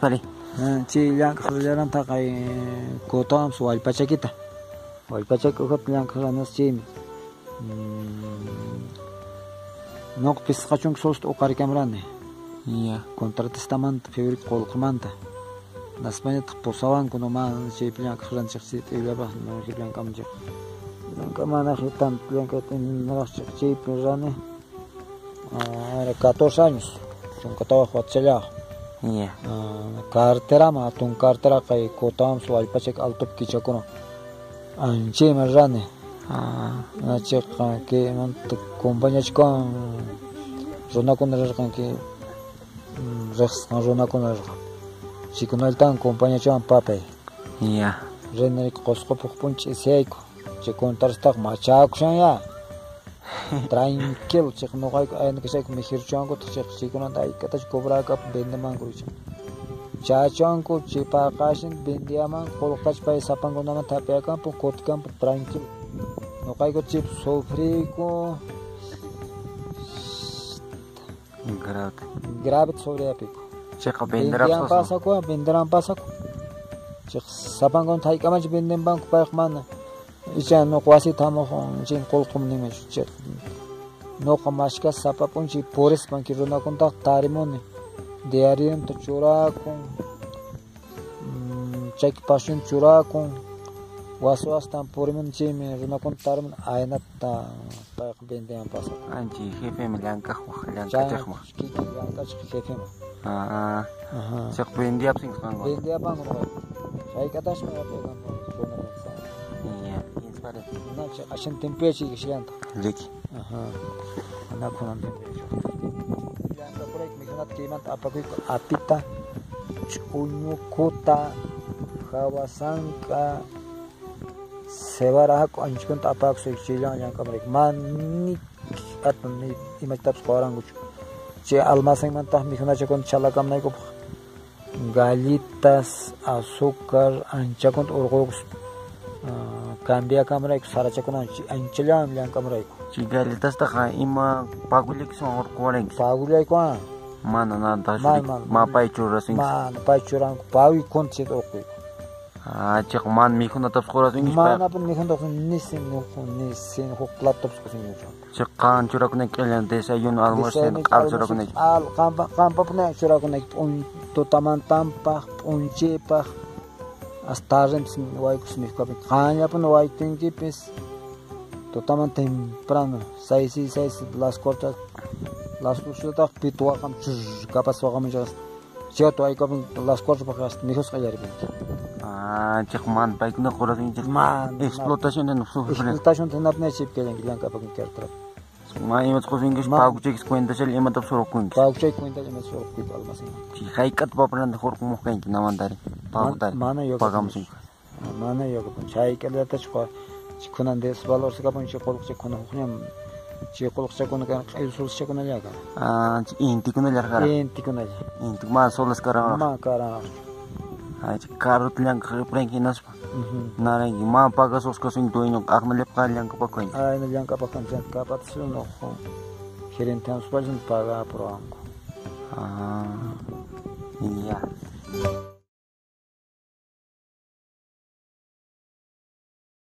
pare. Chi llanka jalanta kay kotam su alpachakita. Alpachak ukat llanka ranas chimi. Nok pisqachunk sost uqarikamrani. Ya. Contratistamanta fibrik qolqmanta. Naspanita pusawanku noma chaypi llanka ranchik chit illapas no llanka amchik. Llanka mana hitan llanka tinarachik chaypi rani. Era 14 años. Chunqatawa Iya. Kartera ma tun kartera kay kotam su alpachek altup kichakuno. Anche marrane. Nache ke man tu kumpanyach kon rona kunararkan ke rexskan rona kunararkan. Chikunaltan kumpanyachan papay. Iya. Renari qosqopuq punch isayko. Chikuntaristax machakushan Я. Tranquilo, chico, no hay en que se me hirchongo, chico, chico, no hay que te cobrar que vende mango. Chachongo, chipa, cashin, vendiaman, colocas para esa pangona, tapia campo, cot campo, tranquilo. No caigo chip, sofrico. Grave. Grave sobre épico. Chico, venderán pasaco, venderán pasaco. Chico, sapangon, taikamas, venden banco para hermana. ichan noqwasi tamohon chin qo'lqum nima shuchar noqa mashka sapapun chi porispanki runakuntaq tarimuni diarinta churakun chaykipashun churakun waswastan purimun chimi runakunta tarimun aynata payqa vendiman pasa anchi jefemi llankajwaj llankachajwaj kiki llankachaj jefema seq vendiyapsinkimanwan vendiyapankunqa chaykatashmi yapekan runaka Ya. Liki. Ajá. Ana kunan tempechi. Llanta kurayk mijunata kimanta apakuyku apita, ch'uñukuta, hawasanka, cebara haku anchkunta apakusoy chillan llankamrayk. Mani atun ni imachtapas qawarankuchu. Chay almacenmanta mijunachakuna chalakamnaykupaq. Gallitas, azúcar, anchakunta urqukus cambiakamrayku sarachakuna anchallawan llankamrayku. Chay galletastaqa ima pagulikson urquwaranki. Pagullaykuwan Mana nada. Mana, mana. Mapay churasin. mana paychuranku pawi kunchit uquyku. Ah, chayqa mana mijunatapas qurasinki. Mana pun mijuntaqa nisin nuqu nisin huk platops kusinkuchu. Chayqa churakunaki qillan desayuno almuerzo q'al churakunaki. Al qampa qampa puna churakunaki p'un tutamantampaq p'unchipaq hasta Astarrempis niwaykus nihkuapin qañapi niwaytinkipish tutaman temprano seis y seis las cortas las usutataq pituwaqam churkapaswaqamichas chiyata waykuapin las cortaspaq hasta nijusqa yaripinki ah, chiqman paykuna qurasinchik explotación de nufsufre explotación de napnechipkelenkillankapakni kartrapa man emas qo'ysangiz paguchak cuentasel ema deb so'rab qo'ying paguchak cuentasel emas so'rab qo'yib olmasangiz haykat boplanda qo'rqmoqdagi namandari pagutari mana yo'q pagamusin mana yo'q chaykilata chiqo kunande sbalorsa kapuncha qo'lqcha kuna xunyam chi qo'lqcha kuna el sulscha kuna yaga ah enti kuna yarga enti kuna enti ma solas karana ma karana карут лянка пренкинас наранги ман пага соска син тойно ахна лепка лянка пакоин ай на лянка пакан сан капат син охо херен а я